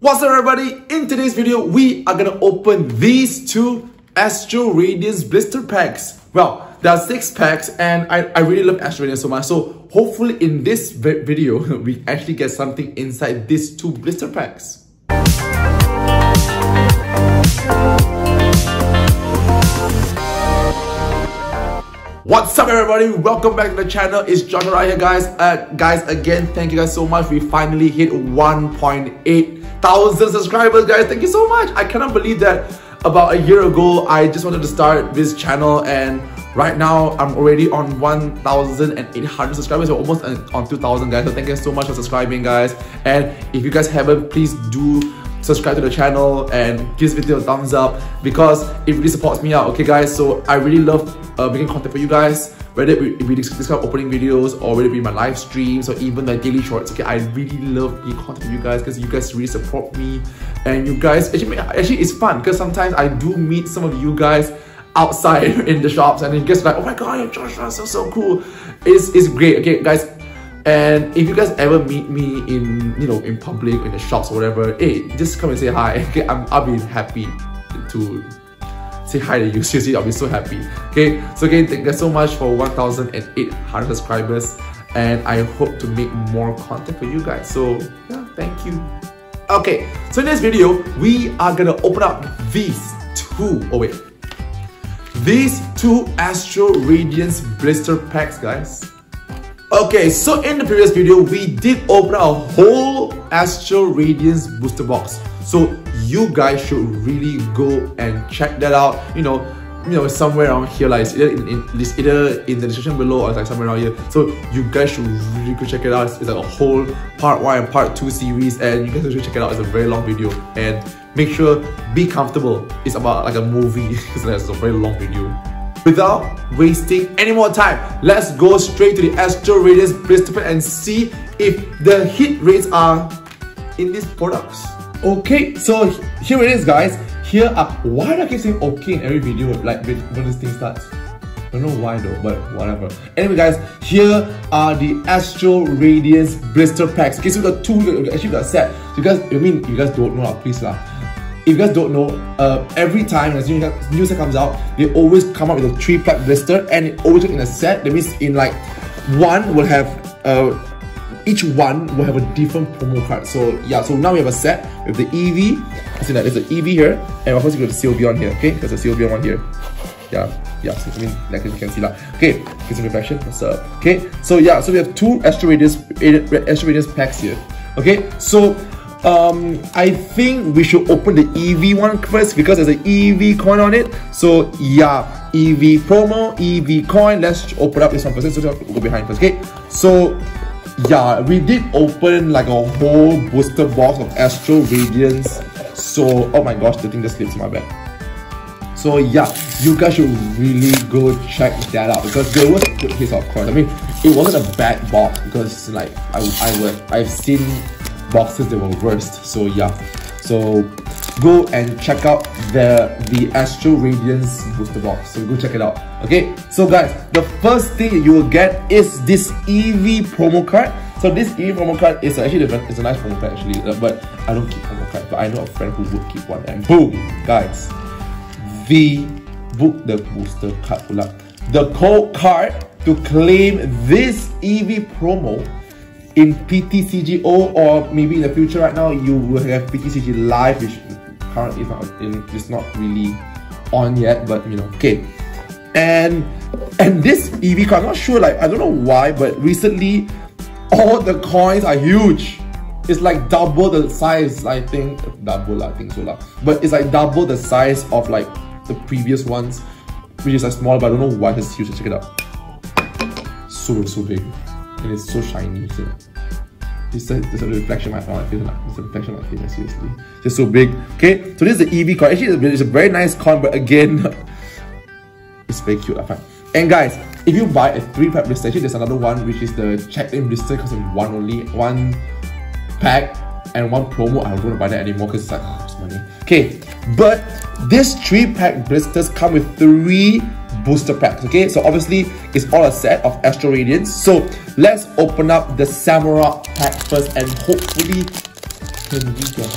What's up everybody? In today's video, we are gonna open these two Astral Radiance blister packs. Well, there are six packs and I, I really love Astral Radiance so much. So hopefully in this video, we actually get something inside these two blister packs. What's up everybody? Welcome back to the channel. It's Joshua here guys. Uh, guys, again, thank you guys so much. We finally hit 1.8 thousand subscribers guys. Thank you so much. I cannot believe that about a year ago, I just wanted to start this channel and right now I'm already on 1,800 subscribers. So almost on 2,000 guys. So thank you so much for subscribing guys. And if you guys haven't, please do subscribe to the channel and give this video a thumbs up because it really supports me out okay guys? So I really love uh, making content for you guys whether it be this kind of opening videos or whether it be my live streams or even the daily shorts okay? I really love making content for you guys because you guys really support me and you guys actually actually it's fun because sometimes I do meet some of you guys outside in the shops and you guys like oh my god Joshua so so cool. It's, it's great okay guys and if you guys ever meet me in, you know, in public, in the shops or whatever, hey, just come and say hi. Okay, I'm, I'll be happy to say hi to you. Seriously, I'll be so happy. Okay, so again, thank you so much for 1,800 subscribers, and I hope to make more content for you guys. So yeah, thank you. Okay, so in this video, we are gonna open up these two. Oh wait, these two Astral Radiance blister packs, guys. Okay, so in the previous video, we did open a whole Astral Radiance booster box. So you guys should really go and check that out. You know, you know, somewhere around here, like it's either in, in it's either in the description below or like somewhere around here. So you guys should really go check it out. It's, it's like a whole part one and part two series, and you guys should check it out. It's a very long video, and make sure be comfortable. It's about like a movie, because it's a very long video. Without wasting any more time, let's go straight to the Astral blister pack and see if the hit rates are in these products. Okay, so here it is guys. Here are, why do I keep saying okay in every video like when this thing starts? I don't know why though, but whatever. Anyway guys, here are the Astral Radiance blister packs. Okay, so got two, actually got set. You guys, I mean, you guys don't know, please lah if you guys don't know, uh, every time a new, set comes out, they always come up with a three pack blister and it always in a set. That means in like one will have uh, each one will have a different promo card. So yeah, so now we have a set with the Eevee. See that there's an Eevee here, and of course you got the COB on here. Okay, there's a COB one here. Yeah, yeah. So I mean, like you can see that. Okay, get some reflection. What's up? Okay, so yeah, so we have two Astral Radiance Astral Radiance packs here. Okay, so um, I think we should open the Eevee one first because there's an Eevee coin on it. So yeah, Eevee promo, Eevee coin. Let's open up this one first. So go behind first. Okay. So yeah, we did open like a whole booster box of Astral Radiance. So oh my gosh, the thing just slipped my bag. So yeah, you guys should really go check that out because there was good case of course. I mean, it wasn't a bad box because like I I would I've seen boxes that were worst. So yeah, so go and check out the the Astral Radiance booster box. So go check it out. Okay, so guys, the first thing you will get is this Eevee promo card. So this Eevee promo card is actually it's a nice promo card actually, uh, but I don't keep promo cards. But I know a friend who would keep one. And boom, guys, the book the booster card The code card to claim this Eevee promo in PTCGO or maybe in the future right now you will have PTCG live which currently is not in, it's not really on yet but you know okay. And and this Eevee card I'm not sure like I don't know why but recently all the coins are huge. It's like double the size I think double I think so lah. But it's like double the size of like the previous ones which is like small but I don't know why it's huge. Check it out. So so big and it's so shiny. So it's a, it's a reflection of my face. It's a reflection of my face, seriously. Just so big. Okay, so this is the Eevee coin. Actually, it's a very nice coin, but again, it's very cute, I find. And guys, if you buy a three pack blister, actually there's another one which is the check-in blister because in one only, one pack and one promo. I don't want to buy that anymore because it's like, oh, it's money. Okay, but this three pack blisters come with three booster packs okay so obviously it's all a set of astral radiance so let's open up the Samurott pack first and hopefully can we get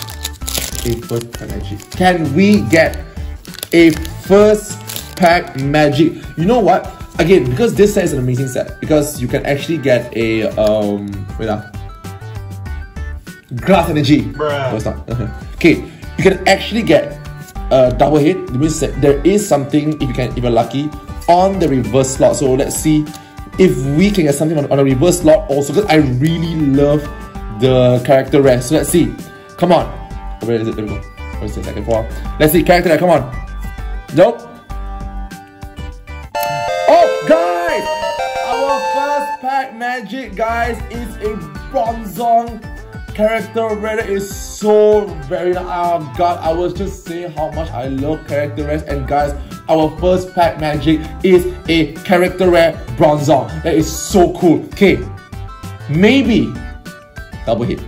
a first pack magic? Can we get a first pack magic? You know what? Again, because this set is an amazing set, because you can actually get a um wait up. Glass energy. Bruh. No, not. okay, you can actually get a double hit. It means that there is something if you can if you're lucky on the reverse slot. So let's see if we can get something on, on a reverse slot also because I really love the character rest. So let's see. Come on. Where is it? There we go. Where's the second four? Let's see. Character rest. Come on. Nope. Oh, guys! Our first pack magic, guys, is a Bronzong character rare. is so very oh god i was just saying how much i love character rare and guys our first pack magic is a character rare Bronzong that is so cool okay maybe double hit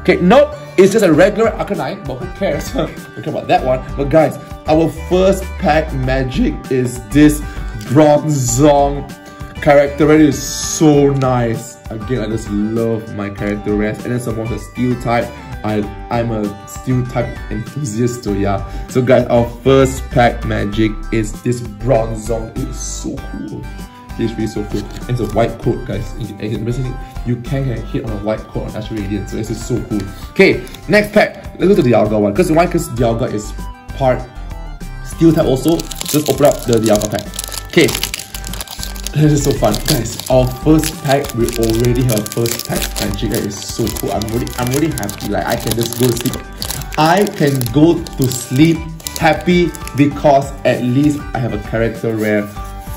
okay nope it's just a regular Arcanine, but who cares? care about that one. But guys, our first pack magic is this Bronzong character. Rare. It is so nice. Again, I just love my character rest. And then some more the steel type. I, I'm a steel type enthusiast, so yeah. So guys, our first pack magic is this Bronzong. It is so cool. It's really so cool. And it's a white coat, guys. You can get hit on a white coat on Astral Radiant, so this is so cool. Okay, next pack. Let's go to the Dialga one. Because why? Because Dialga is part steel type also. Just open up the Dialga pack. Okay, this is so fun, guys. Our first pack, we already have first pack magic. That is so cool. I'm really, I'm really happy. Like I can just go to sleep. I can go to sleep happy because at least I have a character rare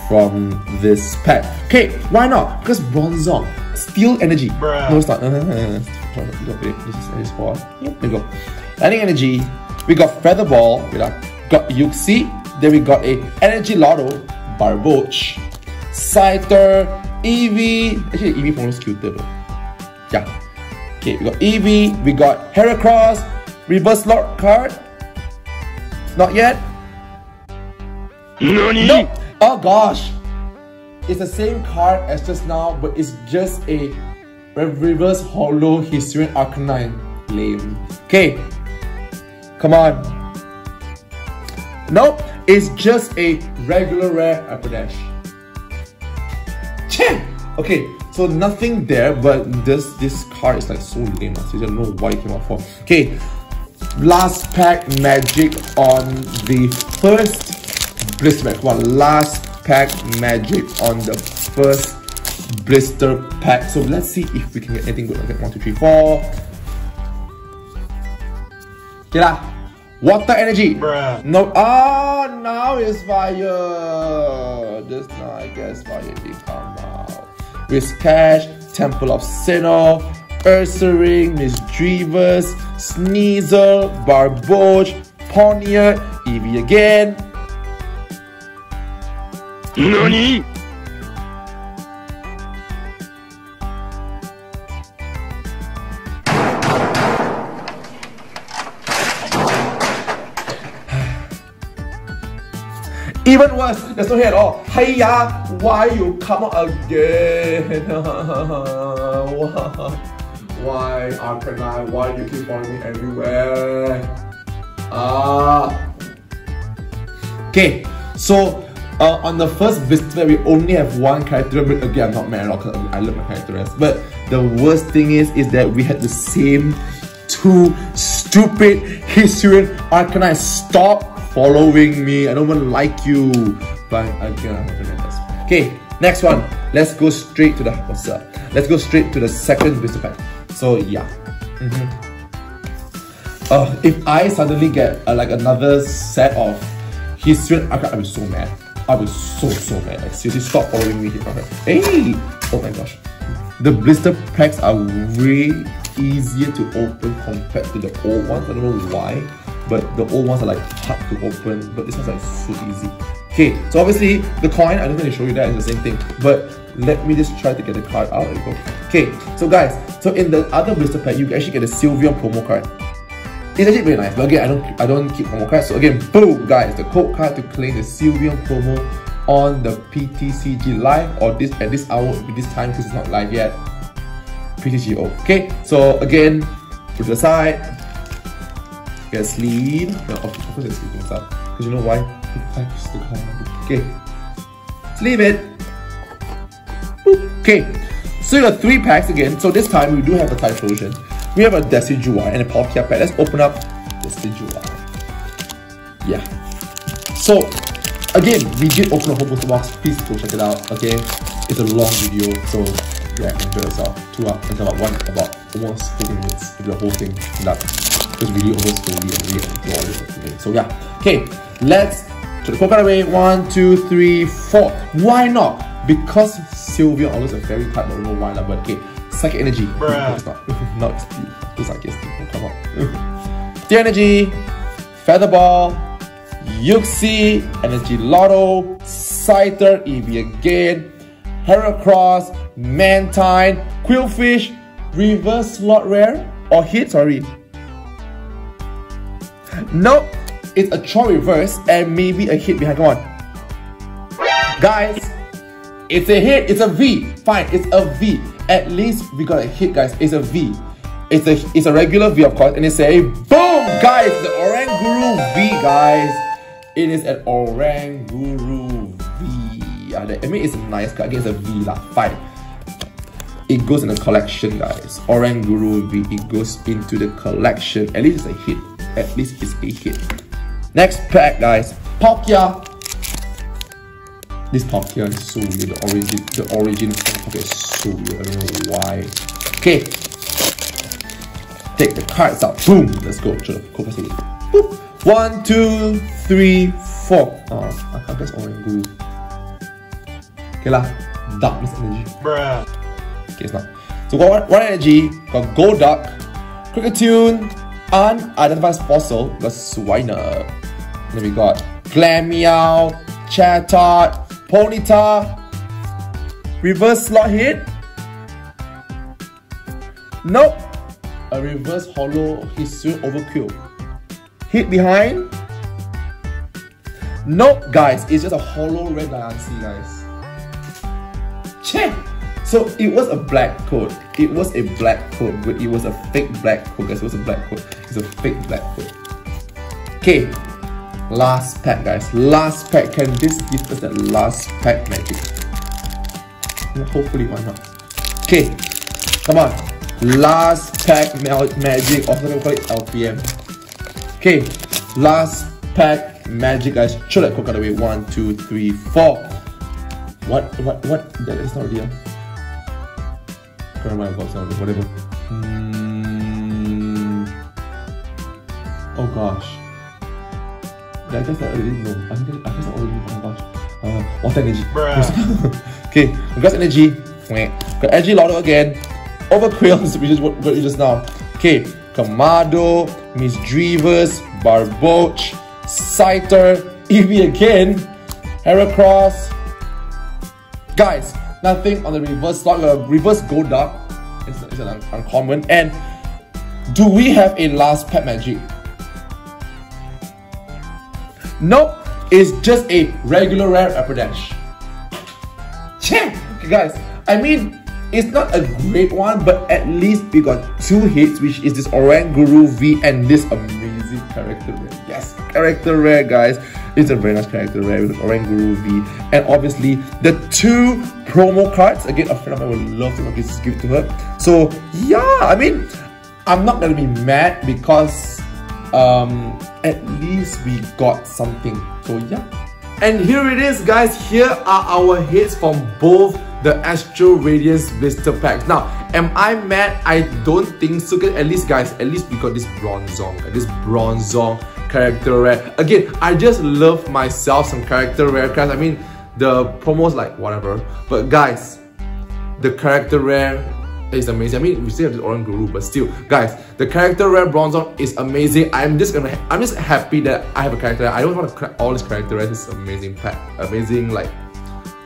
from this pack. Okay, why not? Because Bronzong, Steel Energy. Bruh. No, it's not. This is this for. Yep, there go. Lightning Energy. We got Feather Ball. We got, got Uxie. Then we got a Energy Lotto, Barboach, Scyther, Eevee. Actually, Eevee follows cuter though. Yeah. Okay, we got Eevee, we got Heracross, Reverse Lock card. Not yet. Nani? No. Oh gosh. It's the same card as just now, but it's just a reverse hollow Hisuian Arcanine. Lame. Okay. Come on. Nope. It's just a regular rare Aperdash. 10! Okay, so nothing there, but this this card is like so lame. So I don't know why it came out for. Okay, last pack magic on the first blister pack. One last pack magic on the first blister pack. So let's see if we can get anything good. Okay, one, two, three, four. Okay lah. Water energy. Bruh. No. Ah, oh, now it's fire. This now I guess fire become out. Cash, Temple of Sinnoh, Ursaring, Misdreavus, Sneasel, Barboach, Poniard, Eevee again. NANI? Even worse, there's no hair at all. Hey ya, why you come out again? why Arcanine? Why you keep following me everywhere? Ah. Okay, so uh, on the first visit, we only have one character. But again, I'm not mad all because I love my characters. But the worst thing is, is that we had the same two stupid Hisuian Arcanine. Stop following me. I don't even like you. But again, I'm. Okay, next one. Let's go straight to the what's up? Let's go straight to the second blister pack. So yeah. Mm -hmm. Uh, if I suddenly get uh, like another set of Hisuian Arcanine, I'll be so mad. I'll be so so mad. Like seriously, stop following me. Hey! Oh my gosh. The blister packs are way easier to open compared to the old ones. I don't know why but the old ones are like hard to open, but this one's like so easy. Okay, so obviously the coin, I don't think they show you that, it's the same thing, but let me just try to get the card out. There you go. Okay, so guys, so in the other blister pack, you actually get a Sylveon promo card. It's actually very nice, but again, I don't I don't keep promo cards. So again, boom, guys, the code card to claim the Sylveon promo on the PTCG live or this at this hour this time because it's not live yet. PTGO. Okay, so again, put to the side. Get sleeve. No, of course it's sleeve inside. Because you know why? Okay. Sleeve it. Okay. So you got three packs again. So this time we do have a Typhlosion. We have a Decidueye and a Palkia pack. Let's open up Decidueye. Yeah. So again, we did open a whole booster box. Please go check it out. Okay. It's a long video, so yeah, enjoy yourself. Two up until about one about almost 15 minutes if the whole thing is done. Just really over slowly and really enjoy this So yeah. Okay, let's coconut away. One, two, three, four. Why not? Because Sylveon always a very type, I don't know why, but okay. Psychic energy. Bruh. It's not. no, it's It's like it's come on. the energy, feather ball, Uxie, Energy Lotto, Scyther, Eevee again, Heracross, Mantine, Qwilfish, Reverse Slot Rare, or Hit, sorry. Nope, it's a Chore Reverse and maybe a hit behind, come on. Guys, it's a hit, it's a V, fine, it's a V. At least we got a hit, guys, it's a V. It's a, it's a regular V, of course, and it's a BOOM, guys, the Oranguru V, guys. It is an Oranguru V. I mean, it's a nice card. It's a V lah. Fine. It goes in the collection, guys. Oranguru V. It goes into the collection. At least it's a hit. At least it's a hit. Next pack, guys. Palkia. This Palkia is so weird. The origin, the origin of Palkia is so weird. I don't know why. Okay. Take the cards out. Boom. Let's go. Sure. Go first. Boop. One, two, three, four. Oh, I guess orange glue. Okay lah. Darkness energy. Bruh. Okay, it's not. So got one, one energy, got Golduck, Kricketune, unidentified fossil, got Swinub. Then we got Glameow, Chatot, Ponyta, reverse slot hit. Nope. A reverse hollow Hisuian Overqwil hit behind. Nope, guys, it's just a hollow red Diancie, guys. Check. So it was a black coat. It was a black coat, but it was a fake black coat, guys. It was a black coat. It's a fake black coat. Okay, last pack, guys. Last pack. Can this give us that last pack magic? Hopefully, why not? Okay, come on. Last pack ma magic. Also, we call it LPM. Okay, last pack magic guys. Throw that coconut away. One, two, three, four. What? What? What? That is not real. Can't remember what Whatever. Mm. Oh gosh. I guess I already know. I guess I already know. Oh gosh. Uh, water energy. okay, we got energy. Got energy Lotto again. Overqwil, which is what we just now. Okay, Kamado, Misdreavus, Barboach, Scyther, Eevee again, Heracross. Guys, nothing on the reverse slot, uh, reverse Golduck. It's, it's an un uncommon. And do we have a last pet magic? Nope, it's just a regular rare Aprodash. Check! Okay guys, I mean, it's not a great one, but at least we got two hits, which is this Oranguru V and this amazing character rare. Yes, character rare, guys. It's a very nice character rare with Oranguru V. And obviously, the two promo cards. Again, a friend of mine would love to give, give to her. So, yeah, I mean, I'm not gonna be mad because um, at least we got something. So, yeah. And here it is, guys. Here are our hits from both the Astral Radiance blister packs. Now, am I mad? I don't think so. At least, guys, at least we got this Bronzong, uh, this Bronzong character rare. Again, I just love myself some character rare cards. I mean, the promos like whatever. But guys, the character rare is amazing. I mean, we still have this Oranguru, but still, guys, the character rare Bronzong is amazing. I'm just gonna, I'm just happy that I have a character. I don't want to crack all these character rares. This is amazing pack, amazing like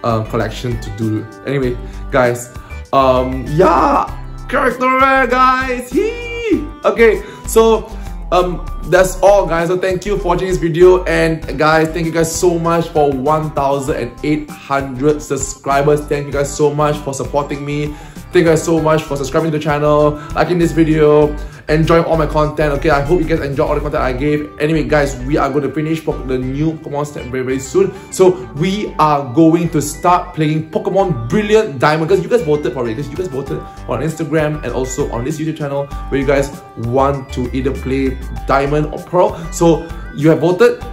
um, collection to do. Anyway, guys, um, yeah, character rare, guys. Yee! Okay, so um, that's all, guys. So thank you for watching this video, and guys, thank you guys so much for 1,800 subscribers. Thank you guys so much for supporting me. Thank you guys so much for subscribing to the channel, liking this video, enjoying all my content. Okay, I hope you guys enjoy all the content I gave. Anyway, guys, we are going to finish the new Pokemon Snap very, very soon. So we are going to start playing Pokemon Brilliant Diamond because you guys voted for it. Because you guys voted on Instagram and also on this YouTube channel where you guys want to either play Diamond or Pearl. So you have voted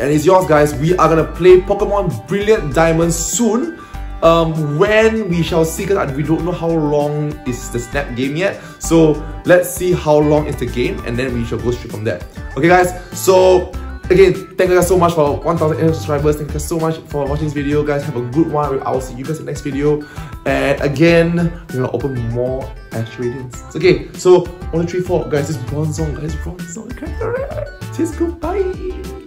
and it's yours guys. We are gonna play Pokemon Brilliant Diamond soon. Um, when we shall see because we don't know how long is the snap game yet. So let's see how long is the game and then we shall go straight from there. Okay guys. So again thank you guys so much for 1000 subscribers. Thank you guys so much for watching this video guys. Have a good one. I'll see you guys in the next video. And again we're gonna open more ash radiance. Okay so one two three four. Guys this is bronzong guys bronzong see you goodbye